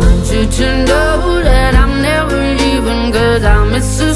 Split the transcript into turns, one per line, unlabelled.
want you to know that I'm never leaving Cause I miss the